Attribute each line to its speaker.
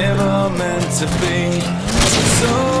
Speaker 1: never meant to be. So